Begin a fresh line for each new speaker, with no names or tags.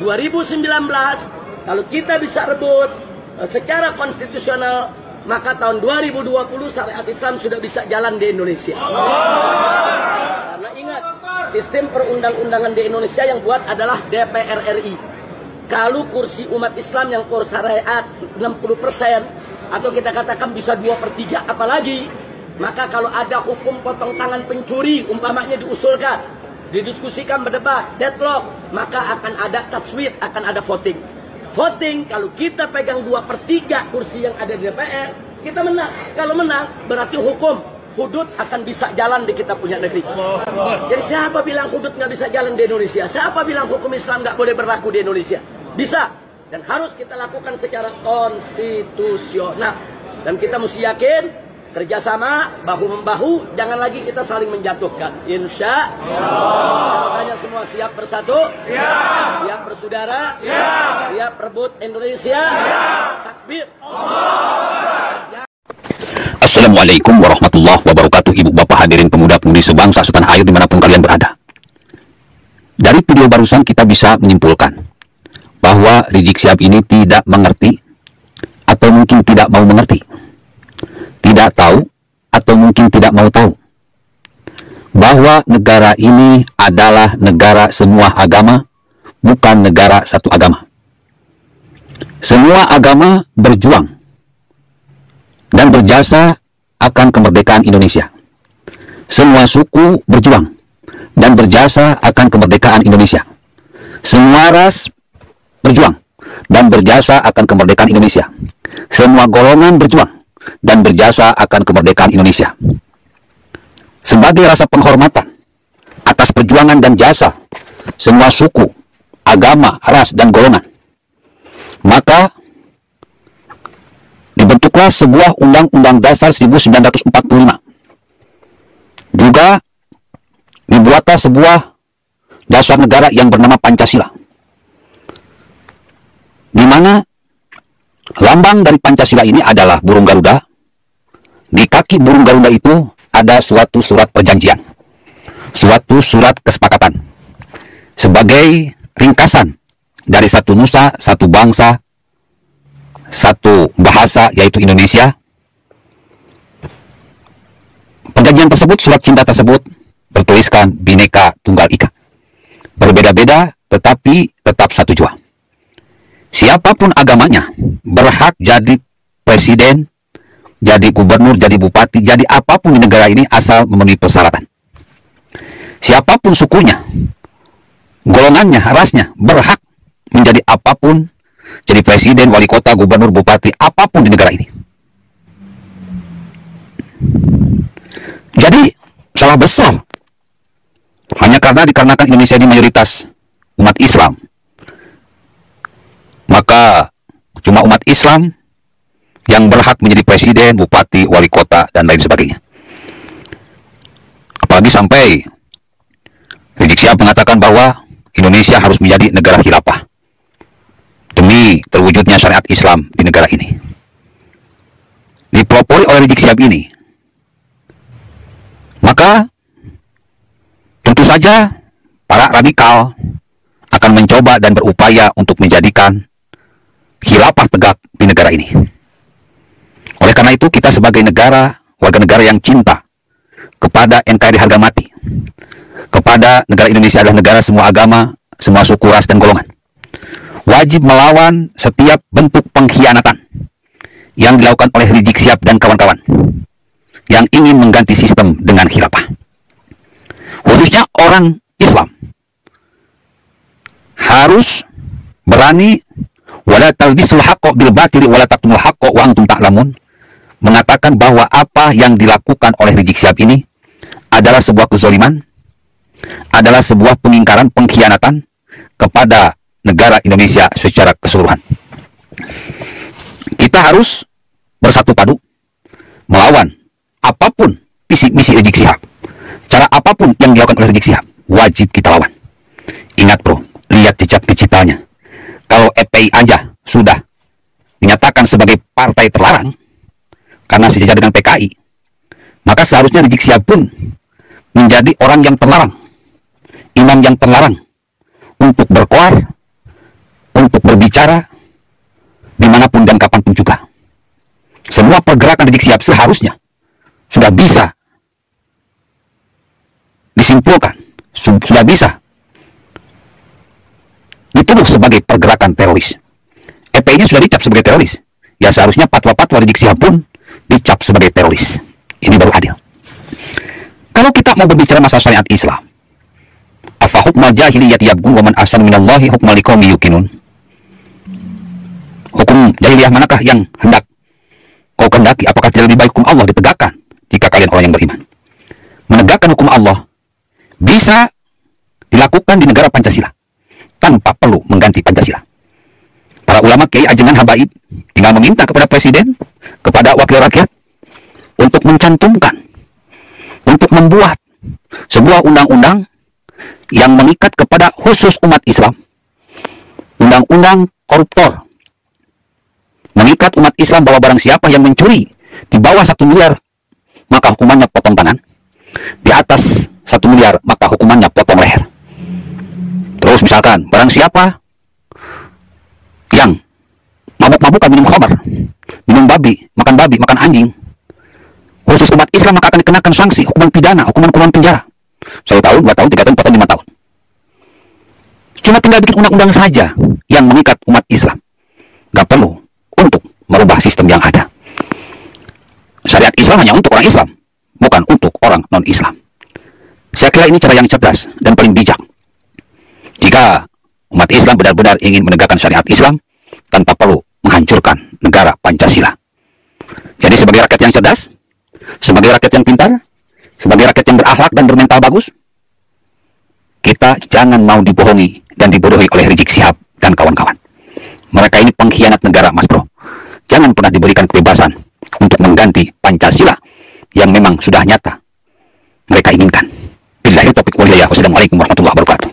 2019 kalau kita bisa rebut eh, secara konstitusional maka tahun 2020 syariat Islam sudah bisa jalan di Indonesia. Karena ingat, sistem perundang-undangan di Indonesia yang buat adalah DPR RI. Kalau kursi umat Islam yang kur syariat 60% atau kita katakan bisa 2 per 3 apalagi maka kalau ada hukum potong tangan pencuri umpamanya diusulkan didiskusikan berdebat deadlock maka akan ada taswid akan ada voting. Voting kalau kita pegang dua per tiga kursi yang ada di DPR kita menang. Kalau menang berarti hukum hudud akan bisa jalan di kita punya negeri. Jadi siapa bilang hudud nggak bisa jalan di Indonesia? Siapa bilang hukum Islam nggak boleh berlaku di Indonesia? Bisa. Dan harus kita lakukan secara konstitusional. Dan kita mesti yakin kerjasama bahu membahu jangan lagi kita saling menjatuhkan. Insya Allah. Makanya semua siap bersatu? Siap. Siap bersaudara? Siap. Siap rebut Indonesia? Takbir.
Assalamualaikum warahmatullahi wabarakatuh. Ibu bapak hadirin pemuda-pemudi sebangsa setanah air di mana pun kalian berada. Dari video barusan kita bisa menyimpulkan Bahwa Rizik Syihab ini tidak mengerti Atau mungkin tidak mau mengerti Tidak tahu Atau mungkin tidak mau tahu Bahwa negara ini adalah negara semua agama Bukan negara satu agama Semua agama berjuang dan berjasa akan kemerdekaan Indonesia. Semua suku berjuang dan berjasa akan kemerdekaan Indonesia. Semua ras berjuang dan berjasa akan kemerdekaan Indonesia. Semua golongan berjuang dan berjasa akan kemerdekaan Indonesia. Sebagai rasa penghormatan atas perjuangan dan jasa semua suku, agama, ras, dan golongan, maka dibentuklah sebuah Undang-Undang Dasar 1945. Juga dibuatlah sebuah dasar negara yang bernama Pancasila. Di mana lambang dari Pancasila ini adalah burung Garuda. Di kaki burung Garuda itu ada suatu surat perjanjian. Suatu surat kesepakatan. Sebagai ringkasan dari satu nusa, satu bangsa, satu bahasa yaitu Indonesia. Perjanjian tersebut, surat cinta tersebut bertuliskan Bhinneka Tunggal Ika. Berbeda-beda tetapi tetap satu jua. Siapa pun agamanya berhak jadi presiden, jadi gubernur, jadi bupati, jadi apa pun di negara ini asal memenuhi persyaratan. Siapa pun sukunya, golongannya, rasnya berhak menjadi apa pun jadi presiden, wali kota, gubernur, bupati, apa pun di negara ini. Jadi salah besar hanya karena dikarenakan Indonesia ini mayoritas umat Islam. Maka cuma umat Islam yang berhak menjadi presiden, bupati, wali kota, dan lain sebagainya. Apalagi sampai Rizik Syihab mengatakan bahwa Indonesia harus menjadi negara khilafah demi terwujudnya syariat Islam di negara ini. Dipelopori oleh Rizik Syihab ini, maka tentu saja para radikal akan mencoba dan berupaya untuk menjadikan khilafah tegak di negara ini. Oleh karena itu, kita sebagai negara, warga negara yang cinta kepada NKRI harga mati, kepada negara Indonesia adalah negara semua agama, semua suku, ras, dan golongan wajib melawan setiap bentuk pengkhianatan yang dilakukan oleh Rizik Sihab dan kawan-kawan yang ingin mengganti sistem dengan khilafah. Khususnya orang Islam harus berani wala talbisul haqqo bil batili wala taktumul haqqo wa antum ta'lamun mengatakan bahwa apa yang dilakukan oleh Rizik Sihab ini adalah sebuah kezaliman, adalah sebuah pengingkaran, pengkhianatan kepada negara Indonesia secara keseluruhan. Kita harus bersatu padu melawan apa pun visi misi Rizik Sihab. Cara apa pun yang dilakukan oleh Rizik Sihab, wajib kita lawan. Ingat bro, lihat jejak digitalnya. Kalau FPI aja sudah dinyatakan sebagai partai terlarang karena sejajar dengan PKI, maka seharusnya Rizik Sihab pun menjadi orang yang terlarang, imam yang terlarang untuk berkoar, untuk berbicara di mana pun dan kapan pun juga. Semua pergerakan Rizik Sihab seharusnya sudah bisa disimpulkan, su- sudah bisa dituduh sebagai pergerakan teroris. EPI-nya sudah dicap sebagai teroris. Ya seharusnya fatwa-fatwa Rizik Sihab pun dicap sebagai teroris. Ini baru adil. Kalau kita mau berbicara masalah syariat Islam, afa hukmal jahiliyat yabgun wa man ahsanu minallahi hukmal liqaumi yuqinun. Hukum jahiliyah manakah yang hendak kau kendaki? Apakah tidak lebih baik hukum Allah ditegakkan jika kalian orang yang beriman? Menegakkan hukum Allah bisa dilakukan di negara Pancasila tanpa perlu mengganti Pancasila. Para ulama kiai ajengan habaib tinggal meminta kepada presiden, kepada wakil rakyat untuk mencantumkan, untuk membuat sebuah undang-undang yang mengikat kepada khusus umat Islam. Undang-undang koruptor. Mengikat umat Islam bahwa barang siapa yang mencuri di bawah satu miliar, maka hukumannya potong tangan. Di atas satu miliar, maka hukumannya potong leher. Terus misalkan, barang siapa yang mabuk-mabukan minum khamar, minum babi, makan babi, makan anjing, khusus umat Islam maka akan dikenakan sanksi, hukuman pidana, hukuman kurungan penjara. Satu tahun, dua tahun, tiga tahun, empat tahun, lima tahun. Cuma tinggal bikin undang-undang saja yang mengikat umat Islam. Gak perlu untuk merubah sistem yang ada. Syariat Islam hanya untuk orang Islam, bukan untuk orang non-Islam. Saya kira ini cara yang cerdas dan paling bijak. Jika umat Islam benar-benar ingin menegakkan syariat Islam tanpa perlu menghancurkan negara Pancasila. Jadi sebagai rakyat yang cerdas, sebagai rakyat yang pintar, sebagai rakyat yang berakhlak dan bermental bagus, kita jangan mau dibohongi dan dibodohi oleh Rizik Sihab dan kawan-kawan. Mereka ini pengkhianat negara, Mas Bro. Jangan pernah diberikan kebebasan untuk mengganti Pancasila yang memang sudah nyata mereka inginkan. Billahi taufiq wal hidayah. Wassalamualaikum warahmatullahi wabarakatuh.